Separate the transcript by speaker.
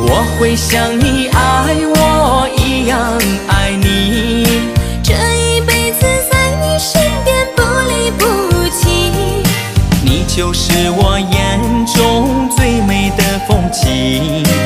Speaker 1: 我会像你爱我一样爱你。
Speaker 2: 这一辈子在你身边不离不弃
Speaker 1: 你就是我眼中最美的风景。